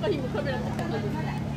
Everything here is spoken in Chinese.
可以，特别。